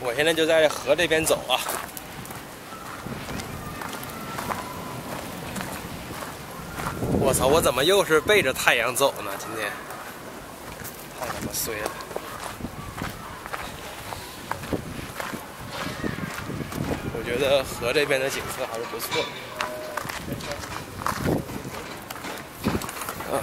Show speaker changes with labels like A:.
A: 我现在就在河这边走啊。我操！我怎么又是背着太阳走呢？今天太他妈衰了。我觉得河这边的景色还是不错的。啊，